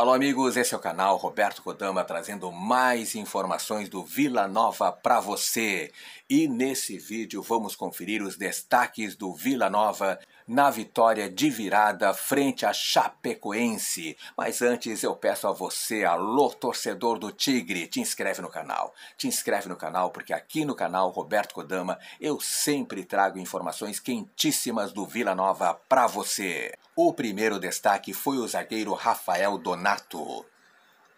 Alô amigos, esse é o canal Roberto Kodama trazendo mais informações do Vila Nova para você. E nesse vídeo vamos conferir os destaques do Vila Nova na vitória de virada frente a Chapecoense. Mas antes eu peço a você, alô torcedor do Tigre, te inscreve no canal. Te inscreve no canal porque aqui no canal Roberto Kodama eu sempre trago informações quentíssimas do Vila Nova para você. O primeiro destaque foi o zagueiro Rafael Donato.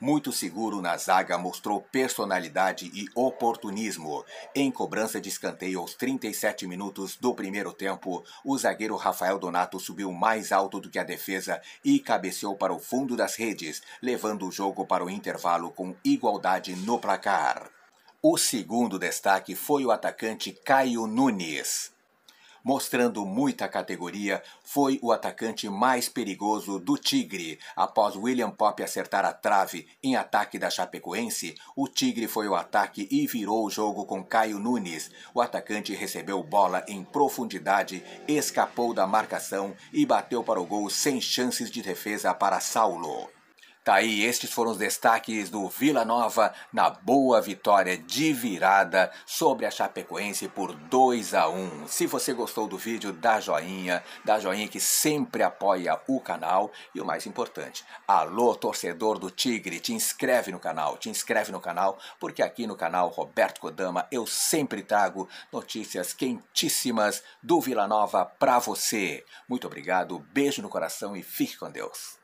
Muito seguro na zaga, mostrou personalidade e oportunismo. Em cobrança de escanteio aos 37 minutos do primeiro tempo, o zagueiro Rafael Donato subiu mais alto do que a defesa e cabeceou para o fundo das redes, levando o jogo para o intervalo com igualdade no placar. O segundo destaque foi o atacante Caio Nunes mostrando muita categoria, foi o atacante mais perigoso do Tigre. Após William Pop acertar a trave em ataque da Chapecoense, o Tigre foi o ataque e virou o jogo com Caio Nunes. O atacante recebeu bola em profundidade, escapou da marcação e bateu para o gol sem chances de defesa para Saulo. Tá aí, estes foram os destaques do Vila Nova na boa vitória de virada sobre a Chapecoense por 2 a 1. Se você gostou do vídeo, dá joinha, dá joinha que sempre apoia o canal e o mais importante, alô torcedor do Tigre, te inscreve no canal, te inscreve no canal, porque aqui no canal Roberto Kodama eu sempre trago notícias quentíssimas do Vila Nova para você. Muito obrigado, beijo no coração e fique com Deus.